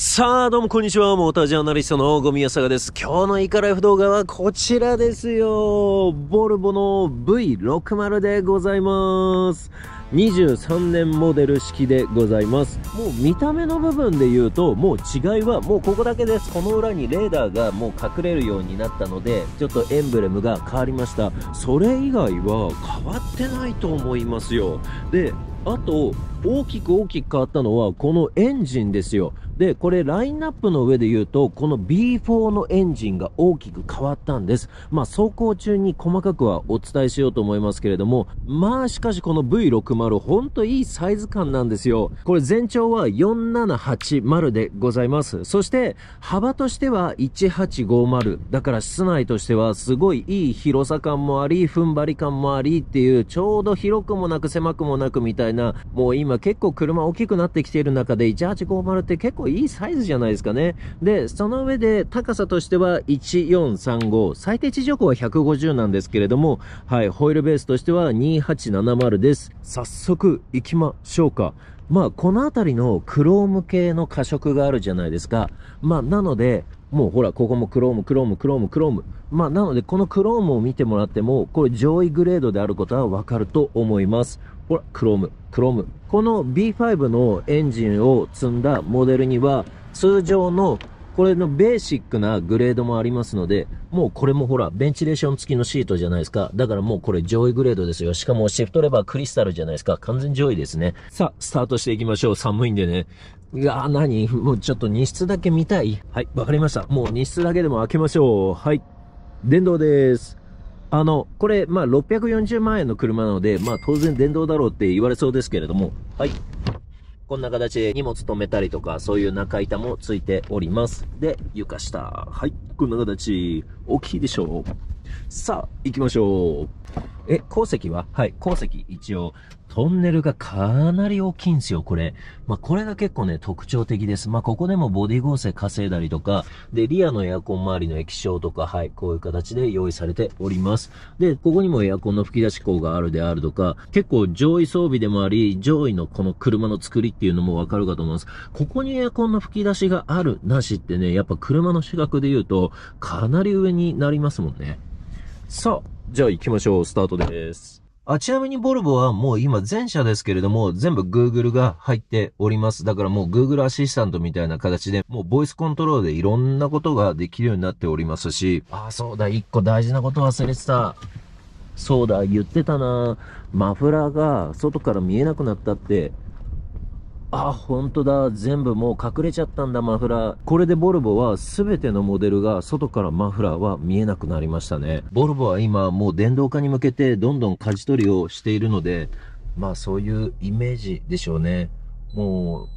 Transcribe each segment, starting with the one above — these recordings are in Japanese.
さあ、どうもこんにちは。モータージャーナリストのゴミヤサガです。今日のイカライフ動画はこちらですよ。ボルボの V60 でございます。23年モデル式でございます。もう見た目の部分で言うと、もう違いはもうここだけです。この裏にレーダーがもう隠れるようになったので、ちょっとエンブレムが変わりました。それ以外は変わってないと思いますよ。で、あと、大きく大きく変わったのは、このエンジンですよ。で、これラインナップの上で言うと、この B4 のエンジンが大きく変わったんです。まあ、走行中に細かくはお伝えしようと思いますけれども、まあ、しかしこの V60、ほんといいサイズ感なんですよ。これ全長は4780でございます。そして、幅としては1850。だから室内としてはすごいいい広さ感もあり、踏ん張り感もありっていう、ちょうど広くもなく狭くもなくみたいな、もう今結構車大きくなってきている中で1850って結構いいサイズじゃないですかね。で、その上で高さとしては1435、最低地上高は150なんですけれども、はい、ホイールベースとしては2870です。早速行きましょうか。まあ、この辺りのクローム系の過色があるじゃないですか。まあ、なので、もうほら、ここもクローム、クローム、クローム、クローム。まあ、なので、このクロームを見てもらっても、これ上位グレードであることはわかると思います。ほら、クローム、クローム。この B5 のエンジンを積んだモデルには、通常のこれのベーシックなグレードもありますので、もうこれもほら、ベンチレーション付きのシートじゃないですか。だからもうこれ上位グレードですよ。しかもシフトレバークリスタルじゃないですか。完全上位ですね。さあ、スタートしていきましょう。寒いんでね。いやー、何？もうちょっと荷室だけ見たい。はい、わかりました。もう荷室だけでも開けましょう。はい。電動です。あの、これ、まあ、640万円の車なので、まあ、当然電動だろうって言われそうですけれども、はい。こんな形で荷物止めたりとか、そういう中板もついております。で、床下。はい。こんな形。大きいでしょう。さあ、行きましょう。え、鉱石は？はい、鉱石一応、トンネルがかなり大きいんですよ、これ。まあ、これが結構ね、特徴的です。まあ、ここでもボディ合成稼いだりとか、で、リアのエアコン周りの液晶とか、はい、こういう形で用意されております。で、ここにもエアコンの吹き出し口があるであるとか、結構上位装備でもあり、上位のこの車の作りっていうのもわかるかと思います。ここにエアコンの吹き出しがある、なしってね、やっぱ車の資格で言うと、かなり上になりますもんね。さあ、じゃあ行きましょう。スタートです。あ、ちなみにボルボはもう今全社ですけれども、全部 Google が入っております。だからもう Google アシスタントみたいな形で、もうボイスコントロールでいろんなことができるようになっておりますし、あ、そうだ、一個大事なこと忘れてた。そうだ、言ってたな。マフラーが外から見えなくなったって、あ、本当だ。全部もう隠れちゃったんだ、マフラー。これでボルボは全てのモデルが外からマフラーは見えなくなりましたね。ボルボは今もう電動化に向けてどんどん舵取りをしているので、まあそういうイメージでしょうね。もう、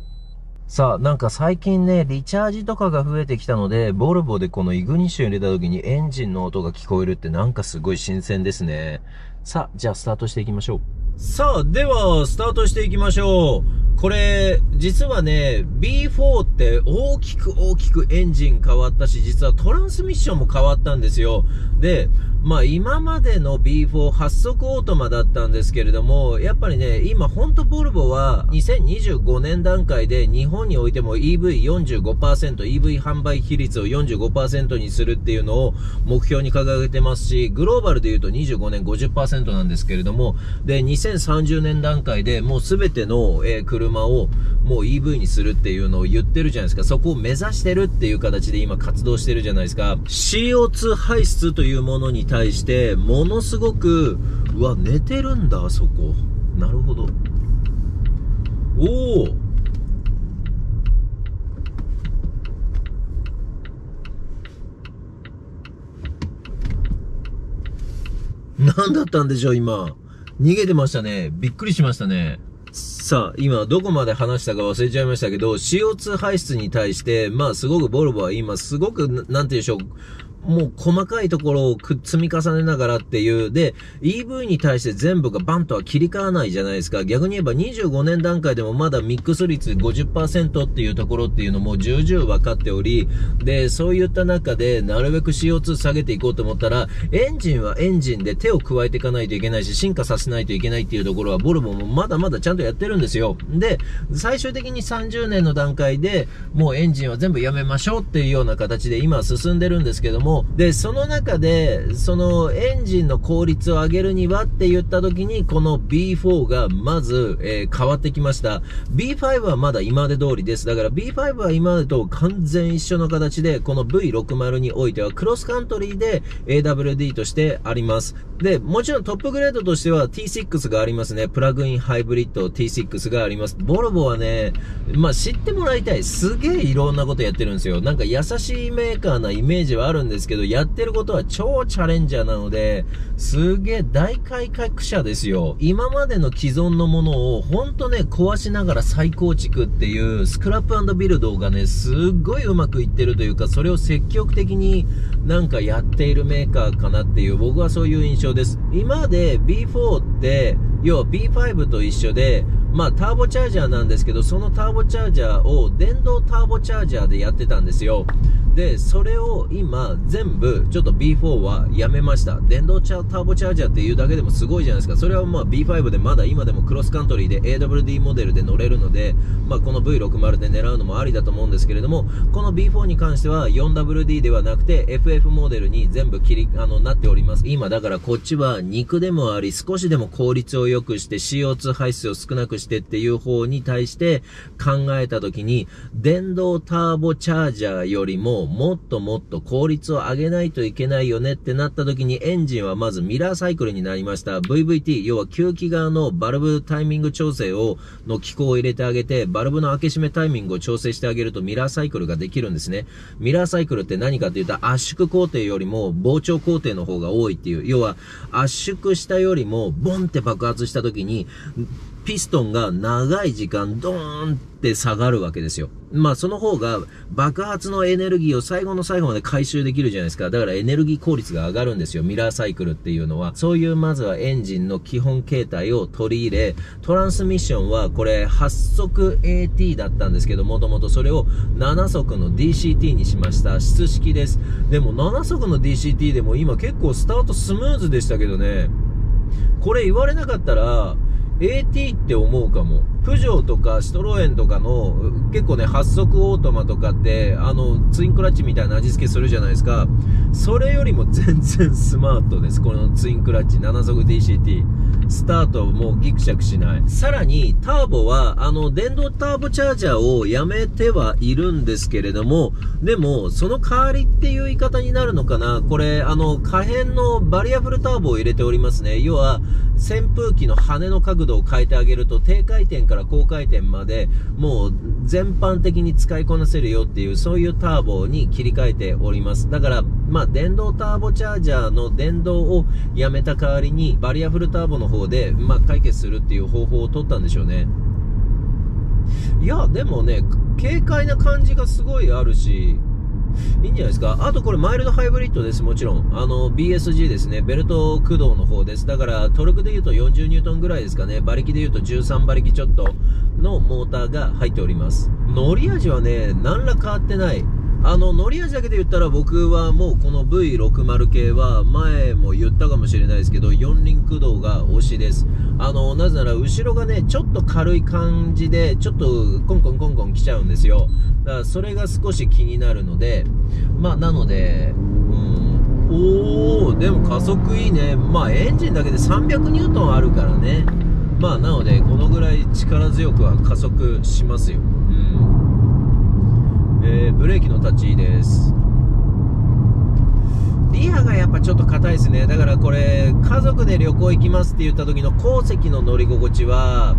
さあ、なんか最近ね、リチャージとかが増えてきたので、ボルボでこのイグニッシュ入れた時にエンジンの音が聞こえるってなんかすごい新鮮ですね。さあ、じゃあスタートしていきましょう。さあ、では、スタートしていきましょう。これ、実はね、B4 って大きく大きくエンジン変わったし、実はトランスミッションも変わったんですよ。で、まあ今までの B4 発速オートマだったんですけれども、やっぱりね、今ほんとボルボは2025年段階で日本においても EV45%、EV 販売比率を45%にするっていうのを目標に掲げてますし、グローバルで言うと25年50%なんですけれども、で、2030年段階でもうすべての、え、車をもう EV にするっていうのを言ってるじゃないですか。そこを目指してるっていう形で今活動してるじゃないですか。CO2 排出というものに対して、ものすごく、うわ、寝てるんだ、あそこ。なるほど。おお何だったんでしょう、今。逃げてましたね。びっくりしましたね。さあ、今どこまで話したか忘れちゃいましたけど、CO2 排出に対して、まあすごくボルボは今すごく、なんて言うんでしょう、もう細かいところをく積み重ねながらっていう、で、EV に対して全部がバンとは切り替わないじゃないですか。逆に言えば25年段階でもまだミックス率50%っていうところっていうのも重々分かっており、で、そういった中でなるべく CO2 下げていこうと思ったら、エンジンはエンジンで手を加えていかないといけないし、進化させないといけないっていうところは、ボルボもまだまだちゃんとやってるんですよ。で、最終的に30年の段階で、もうエンジンは全部やめましょうっていうような形で今進んでるんですけども、で、その中で、そのエンジンの効率を上げるにはって言った時に、この B4 がまず、えー、変わってきました。B5 はまだ今まで通りです。だから B5 は今までと完全一緒の形で、この V60 においてはクロスカントリーで AWD としてあります。で、もちろんトップグレードとしては T6 がありますね。プラグインハイブリッド T6 があります。ボルボはね、まあ、知ってもらいたい。すげえいろんなことやってるんですよ。なんか優しいメーカーなイメージはあるんですですけど、やってることは超チャレンジャーなので、すげえ大改革者ですよ。今までの既存のものをほんとね、壊しながら再構築っていうスクラップビルドがね、すっごいうまくいってるというか、それを積極的になんかやっているメーカーかなっていう、僕はそういう印象です。今まで B4 って、要は B5 と一緒で、まあターボチャージャーなんですけど、そのターボチャージャーを電動ターボチャージャーでやってたんですよ。で、それを今全部ちょっと B4 はやめました。電動チャターボチャージャーっていうだけでもすごいじゃないですか。それはまあ B5 でまだ今でもクロスカントリーで AWD モデルで乗れるので、まあこの V60 で狙うのもありだと思うんですけれども、この B4 に関しては 4WD ではなくて FF モデルに全部切り、あの、なっております。今だからこっちは肉でもあり、少しでも効率を良くして CO2 排出を少なくしてっていう方に対して考えたときに、電動ターボチャージャーよりももっともっと効率を上げないといけないよねってなった時にエンジンはまずミラーサイクルになりました。VVT、要は吸気側のバルブタイミング調整を、の機構を入れてあげて、バルブの開け閉めタイミングを調整してあげるとミラーサイクルができるんですね。ミラーサイクルって何かって言ったら圧縮工程よりも膨張工程の方が多いっていう。要は圧縮したよりもボンって爆発した時に、ピストンが長い時間ドーンって下がるわけですよ。まあその方が爆発のエネルギーを最後の最後まで回収できるじゃないですか。だからエネルギー効率が上がるんですよ。ミラーサイクルっていうのは。そういうまずはエンジンの基本形態を取り入れ、トランスミッションはこれ8速 AT だったんですけど、もともとそれを7速の DCT にしました。質式です。でも7速の DCT でも今結構スタートスムーズでしたけどね。これ言われなかったら、AT って思うかも。プジョーとかシトロエンとかの結構ね、発足オートマとかって、あの、ツインクラッチみたいな味付けするじゃないですか。それよりも全然スマートです。このツインクラッチ7速 DCT。スタートもギクシャクしない。さらに、ターボは、あの、電動ターボチャージャーをやめてはいるんですけれども、でも、その代わりっていう言い方になるのかなこれ、あの、可変のバリアフルターボを入れておりますね。要は、扇風機の羽の角度を変えてあげると、低回転から高回転まで、もう全般的に使いこなせるよっていう、そういうターボに切り替えております。だから、まあ、電動ターボチャージャーの電動をやめた代わりに、バリアフルターボの方で、まあ、解決するっていう方法を取ったんでしょうね。いや、でもね、軽快な感じがすごいあるし、いいんじゃないですか。あとこれマイルドハイブリッドです、もちろん。あの、BSG ですね。ベルト駆動の方です。だからトルクで言うと40ニュートンぐらいですかね。馬力で言うと13馬力ちょっとのモーターが入っております。乗り味はね、何ら変わってない。あの、乗り味だけで言ったら僕はもうこの V60 系は前も言ったかもしれないですけど、四輪駆動が推しです。あの、なぜなら後ろがね、ちょっと軽い感じで、ちょっとコンコンコンコン来ちゃうんですよ。だからそれが少し気になるので、まあなので、うん、おー、でも加速いいね。まあエンジンだけで300ニュートンあるからね。まあなので、このぐらい力強くは加速しますよ。えー、ブレーキの立ちいいです。リアがやっぱちょっと硬いですね。だからこれ家族で旅行行きますって言った時の後席の乗り心地は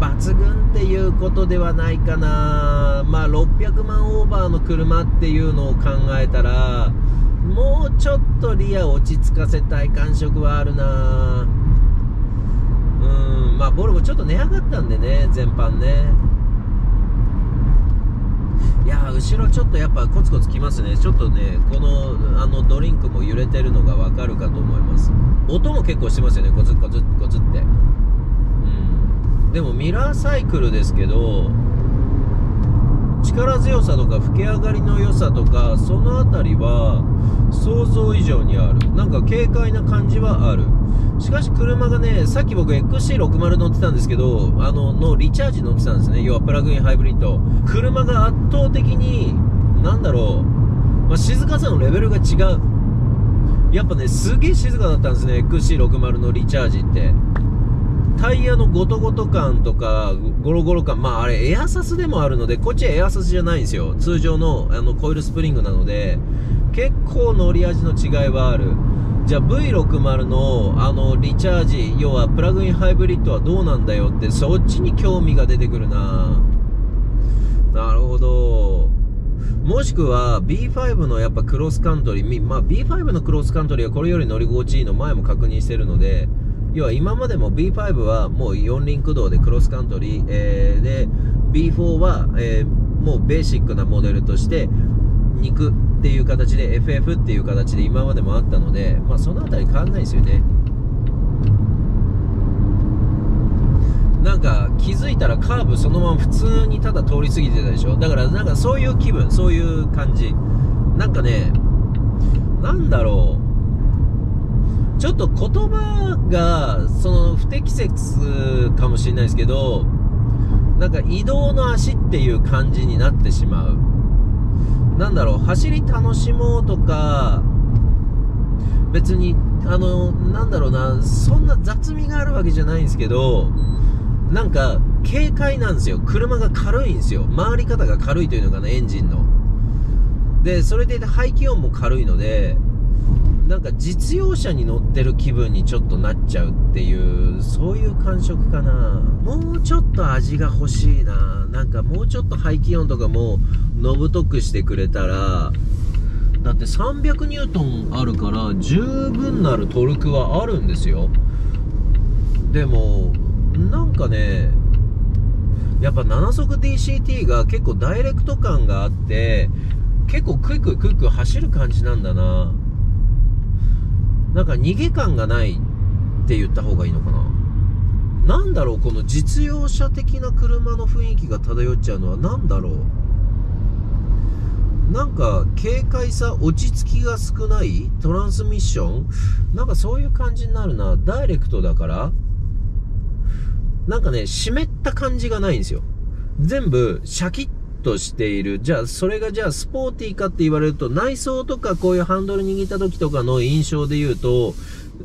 抜群っていうことではないかな。まあ600万オーバーの車っていうのを考えたらもうちょっとリア落ち着かせたい感触はあるな。うんまあボルボちょっと値上がったんでね全般ね。いや後ろちょっとやっぱコツコツきますね。ちょっとねこのあのドリンクも揺れてるのがわかるかと思います。音も結構してますよね。コツコツコツって。うん。でもミラーサイクルですけど力強さとか吹き上がりの良さとかその辺りは想像以上にある。なんか軽快な感じはある。しかし車がねさっき僕 XC60 乗ってたんですけどあののリチャージ乗ってたんですね。要はプラグインハイブリッド。車が圧倒的になんだろう、まあ、静かさのレベルが違う。やっぱねすげえ静かだったんですね XC60 のリチャージって。タイヤのゴトゴト感とか、ゴロゴロ感、まああれエアサスでもあるので、こっちはエアサスじゃないんですよ。通常のあのコイルスプリングなので、結構乗り味の違いはある。じゃあ V60 のあのリチャージ、要はプラグインハイブリッドはどうなんだよって、そっちに興味が出てくるななるほど。もしくは B5 のやっぱクロスカントリー、まあ B5 のクロスカントリーはこれより乗り心地いいの前も確認してるので、要は今までも B5 はもう四輪駆動でクロスカントリー、えー、で B4 は、えー、もうベーシックなモデルとして肉っていう形で FF っていう形で今までもあったので、まあ、その辺り変わんないですよね。なんか気づいたらカーブそのまま普通にただ通り過ぎてたでしょ？だからなんかそういう気分そういう感じ。なんかねなんだろう。ちょっと言葉が、その、不適切かもしれないですけど、なんか移動の足っていう感じになってしまう。なんだろう、走り楽しもうとか、別に、あの、なんだろうな、そんな雑味があるわけじゃないんですけど、なんか、軽快なんですよ。車が軽いんですよ。回り方が軽いというのかな、エンジンの。で、それで排気音も軽いので、なんか実用車に乗ってる気分にちょっとなっちゃうっていう、そういう感触かな。もうちょっと味が欲しいな。なんかもうちょっと排気音とかも、のぶとくしてくれたら、だって300ニュートンあるから、十分なるトルクはあるんですよ。でも、なんかね、やっぱ7速 DCT が結構ダイレクト感があって、結構クイクイクイクイ走る感じなんだな。なんか逃げ感がないって言った方がいいのかな。なんだろう、この実用車的な車の雰囲気が漂っちゃうのは何だろう。なんか、軽快さ、落ち着きが少ないトランスミッション？なんかそういう感じになるな。ダイレクトだからなんかね、湿った感じがないんですよ。全部、シャキッとしている。じゃあ、それがじゃあスポーティーかって言われると、内装とかこういうハンドル握った時とかの印象で言うと、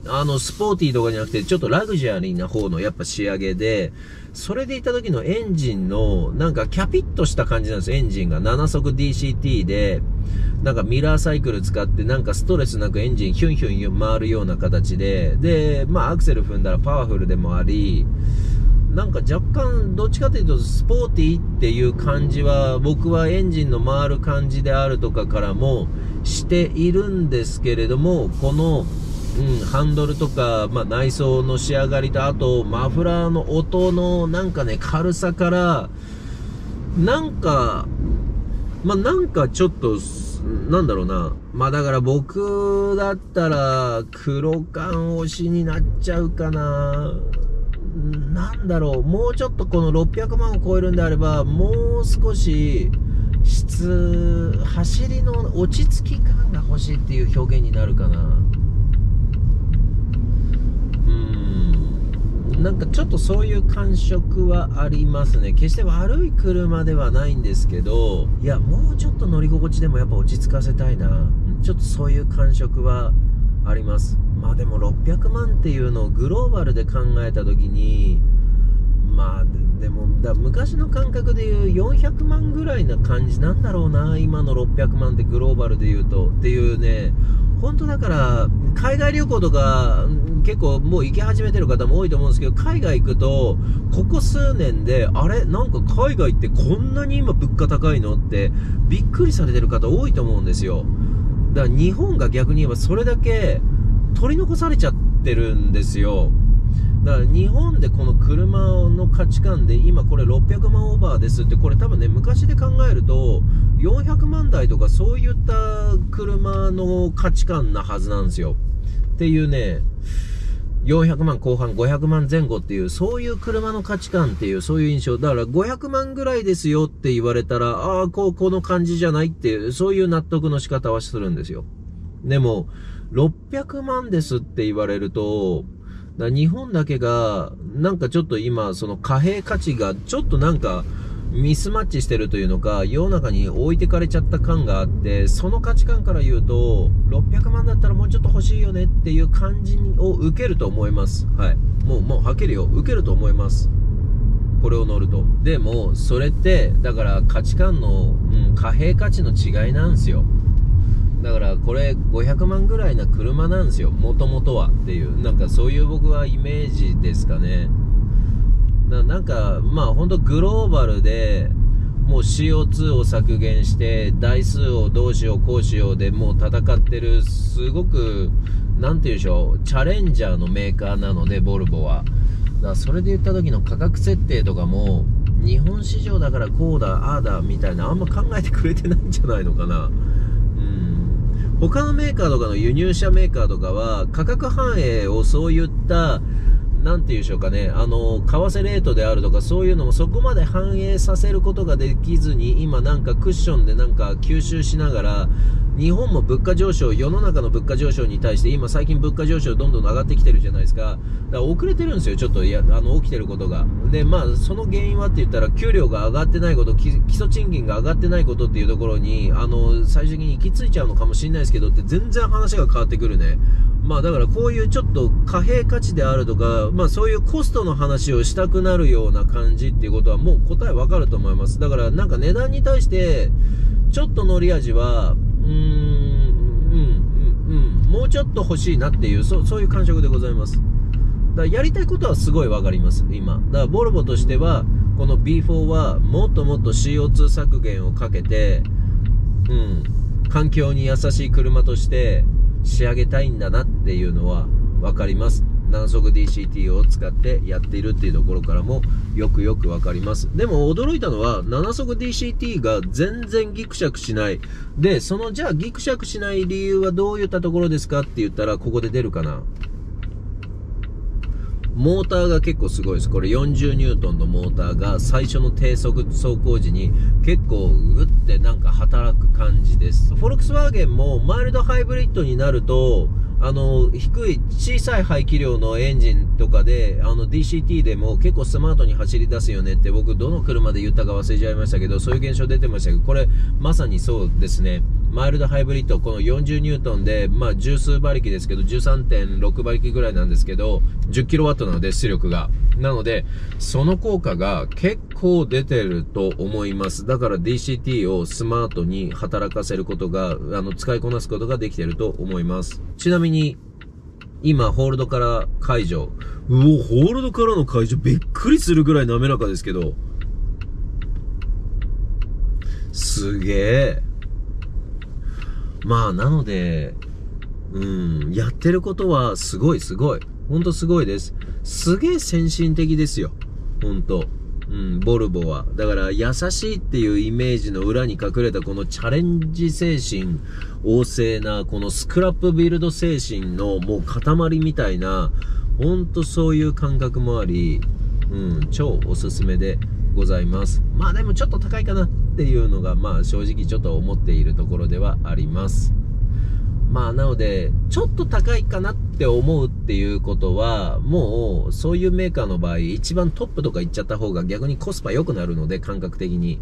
あの、スポーティーとかじゃなくて、ちょっとラグジュアリーな方のやっぱ仕上げで、それで言った時のエンジンの、なんかキャピッとした感じなんですよ、エンジンが。7速 DCT で、なんかミラーサイクル使って、なんかストレスなくエンジンヒュンヒュン回るような形で、で、まあアクセル踏んだらパワフルでもあり、なんか若干、どっちかというと、スポーティーっていう感じは、僕はエンジンの回る感じであるとかからもしているんですけれども、この、うん、ハンドルとか、まあ、内装の仕上がりと、あと、マフラーの音の、なんかね、軽さから、なんか、まあ、なんかちょっと、なんだろうな。まあ、だから僕だったら、黒缶推しになっちゃうかな。なんだろう、もうちょっとこの600万を超えるんであれば、もう少し、質、走りの落ち着き感が欲しいっていう表現になるかな。うん。なんかちょっとそういう感触はありますね。決して悪い車ではないんですけど、いや、もうちょっと乗り心地でもやっぱ落ち着かせたいな。ちょっとそういう感触はあります。まあでも600万っていうのをグローバルで考えた時に、まあでもだ昔の感覚でいう400万ぐらいな感じなんだろうな今の600万ってグローバルで言うと。っていうね本当だから海外旅行とか結構もう行き始めてる方も多いと思うんですけど海外行くとここ数年であれ？なんか海外ってこんなに今物価高いの？ってびっくりされてる方多いと思うんですよ。だから日本が逆に言えばそれだけ取り残されちゃってるんですよ。だから日本でこの車の価値観で今これ600万オーバーですってこれ多分ね昔で考えると400万台とかそういった車の価値観なはずなんですよ。っていうね、400万後半500万前後っていう、そういう車の価値観っていう、そういう印象。だから500万ぐらいですよって言われたら、ああ、こう、この感じじゃないっていう、そういう納得の仕方はするんですよ。でも、600万ですって言われると、だ日本だけが、なんかちょっと今、その貨幣価値がちょっとなんか、ミスマッチしてるというのか、世の中に置いてかれちゃった感があって、その価値観から言うと、600万だったらもうちょっと欲しいよねっていう感じを受けると思います。はい。もう、もう、はけるよ。受けると思います。これを乗ると。でも、それって、だから価値観の、うん、貨幣価値の違いなんですよ。だからこれ500万ぐらいな車なんですよ。もともとはっていう。なんかそういう僕はイメージですかね。ななんか、まあ本当グローバルで、もう CO2 を削減して、台数をどうしようこうしようでもう戦ってる、すごく、なんて言うでしょう、チャレンジャーのメーカーなので、ボルボは。だそれで言った時の価格設定とかも、日本市場だからこうだ、ああだ、みたいな、あんま考えてくれてないんじゃないのかな。他のメーカーとかの輸入車メーカーとかは、価格反映をそういった、何て言うでしょうかね、あの、為替レートであるとか、そういうのもそこまで反映させることができずに、今なんかクッションでなんか吸収しながら、日本も物価上昇、世の中の物価上昇に対して、今最近物価上昇どんどん上がってきてるじゃないですか。だから遅れてるんですよ、ちょっと、いや、あの、起きてることが。で、まあ、その原因はって言ったら、給料が上がってないこと、基礎賃金が上がってないことっていうところに、あの、最終的に行き着いちゃうのかもしれないですけどって、全然話が変わってくるね。まあだからこういうちょっと貨幣価値であるとか、まあそういうコストの話をしたくなるような感じっていうことはもう答えわかると思います。だからなんか値段に対して、ちょっと乗り味は、と欲しいなっていう、そう、そういう感触でございます。だからやりたいことはすごい分かります、今。だからボルボとしては、この B4 はもっともっと CO2 削減をかけて、うん、環境に優しい車として、仕上げたいんだなっていうのは分かります。7速 DCT を使ってやっているっていうところからもよくよく分かります。でも驚いたのは7速 DCT が全然ギクシャクしない。で、そのじゃあギクシャクしない理由はどういったところですかって言ったらここで出るかな。モーターが結構すごいです。これ40ニュートンのモーターが最初の低速走行時に結構グってなんか働く感じです。フォルクスワーゲンもマイルドハイブリッドになると、あの、低い小さい排気量のエンジンとかで、あの DCT でも結構スマートに走り出すよねって僕どの車で言ったか忘れちゃいましたけど、そういう現象出てましたけど、これまさにそうですね。マイルドハイブリッド、この40ニュートンで、まあ、十数馬力ですけど、13.6馬力ぐらいなんですけど、10キロワットなので、出力が。なので、その効果が結構出てると思います。だから DCT をスマートに働かせることが、あの、使いこなすことができてると思います。ちなみに、今、ホールドから解除。うお、ホールドからの解除、びっくりするぐらい滑らかですけど。すげえ。まあ、なので、うん、やってることはすごいすごい。ほんとすごいです。すげえ先進的ですよ。ほんと。うん、ボルボは。だから、優しいっていうイメージの裏に隠れたこのチャレンジ精神旺盛な、このスクラップビルド精神のもう塊みたいな、ほんとそういう感覚もあり、うん、超おすすめでございます。まあでもちょっと高いかなっていうのが、まあ正直ちょっと思っているところではあります。まあなので、ちょっと高いかなって思うっていうことは、もうそういうメーカーの場合、一番トップとか行っちゃった方が逆にコスパ良くなるので、感覚的に。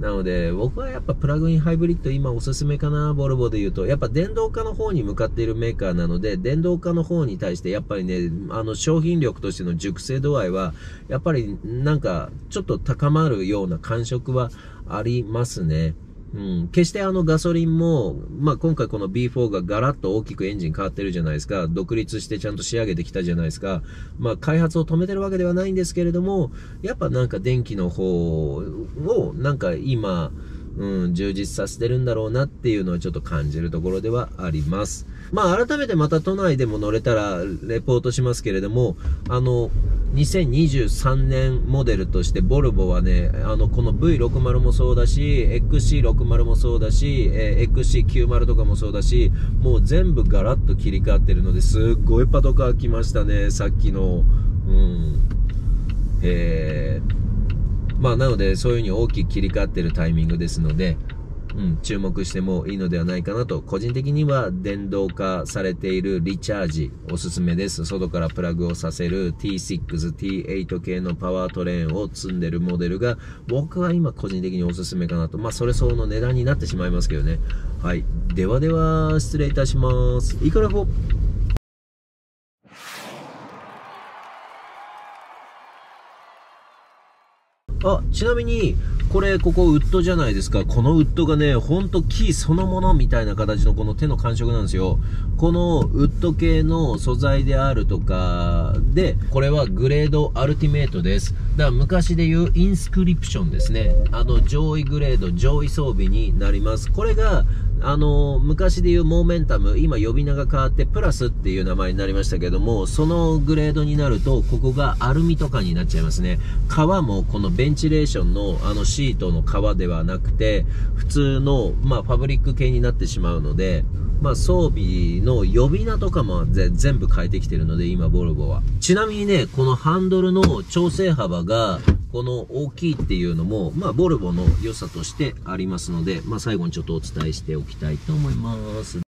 なので、僕はやっぱプラグインハイブリッド今おすすめかな、ボルボで言うと。やっぱ電動化の方に向かっているメーカーなので、電動化の方に対してやっぱりね、あの商品力としての熟成度合いは、やっぱりなんかちょっと高まるような感触はありますね。うん。決してあのガソリンも、まあ、今回この B4 がガラッと大きくエンジン変わってるじゃないですか。独立してちゃんと仕上げてきたじゃないですか。まあ、開発を止めてるわけではないんですけれども、やっぱなんか電気の方を、なんか今、うん、充実させてるんだろうなっていうのはちょっと感じるところではあります。まあ改めてまた都内でも乗れたらレポートしますけれども、あの、2023年モデルとしてボルボはね、あの、この V60 もそうだし、XC60 もそうだし、えー、XC90 とかもそうだし、もう全部ガラッと切り替わってるので、すっごいパトカー来ましたね、さっきの。うん。えー、まあなのでそういう風に大きく切り替わってるタイミングですので、うん、注目してもいいのではないかなと、個人的には電動化されているリチャージおすすめです。外からプラグをさせる T6、T8 系のパワートレーンを積んでるモデルが僕は今個人的におすすめかなと。まあそれ相応の値段になってしまいますけどね。はい。ではでは、失礼いたします。いかがほ？あ、ちなみに、これ、ここウッドじゃないですか。このウッドがね、ほんと木そのものみたいな形のこの手の感触なんですよ。このウッド系の素材であるとかで、これはグレードアルティメートです。だから昔で言うインスクリプションですね。あの、上位グレード、上位装備になります。これが、あの、昔で言うモーメンタム、今呼び名が変わってプラスっていう名前になりましたけども、そのグレードになると、ここがアルミとかになっちゃいますね。皮もこのベンチレーションのあのシートの皮ではなくて、普通の、まあ、ファブリック系になってしまうので、まあ、装備の呼び名とかも全部変えてきてるので、今、ボルボは。ちなみにね、このハンドルの調整幅が、この大きいっていうのも、まあ、ボルボの良さとしてありますので、まあ、最後にちょっとお伝えしておききたいと思います。